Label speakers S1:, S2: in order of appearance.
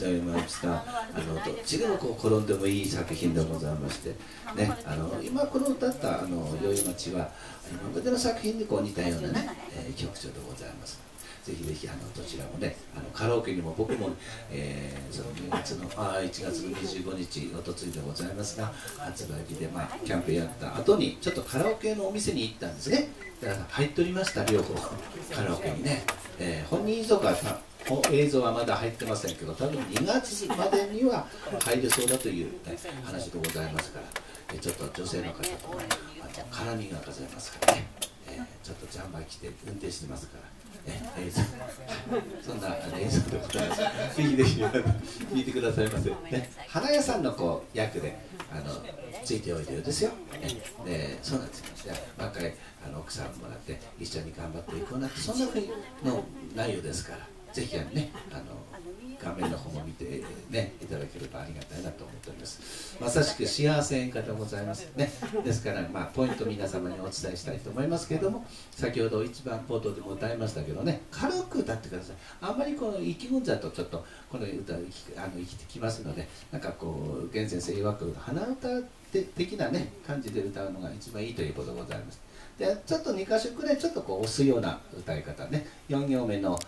S1: しておりましたあのどっちでもこう転んでもいい作品でございまして、ね、あの今この歌った「あの宵町」は今までの作品にこう似たようなね、えー、曲調でございます。ぜひぜひあのどちらもねあのカラオケにも僕も、えー、その2月のあ1月の25日おとついでございますが発売日で、まあ、キャンペーンやった後にちょっとカラオケのお店に行ったんですね。だから入っておりました両方。カラオケにね、えー、本人遺族は映像はまだ入ってませんけど多分2月までには入れそうだという、ね、話でございますから、ちょっと女性の方とあの絡みがございますからね、えー、ちょっとジャンバー着て運転してますから。え映像 そんな映像でございます。ぜひぜひ聞いてくださいませ。ね、花屋さんのこう役であのついておいてるですよ。ね、でそうなんですよ。若いあの奥さんもらって一緒に頑張っていこうなってそんなふうの内容ですから。ぜひねあの画面の方も見て、ね、いただければありがたいなと思っております。まさしく幸せ演歌でございますね。ですから、まあ、ポイント皆様にお伝えしたいと思いますけれども先ほど一番冒頭でも歌いましたけどね軽く歌ってください。あんまりこの息込んじゃうとちょっとこの歌あの生きてきますのでなんかこう源先生曰く鼻歌的なね感じで歌うのが一番いいということでございます。でちょっと2箇所くらいちょっとこう押すような歌い方ね。4行目の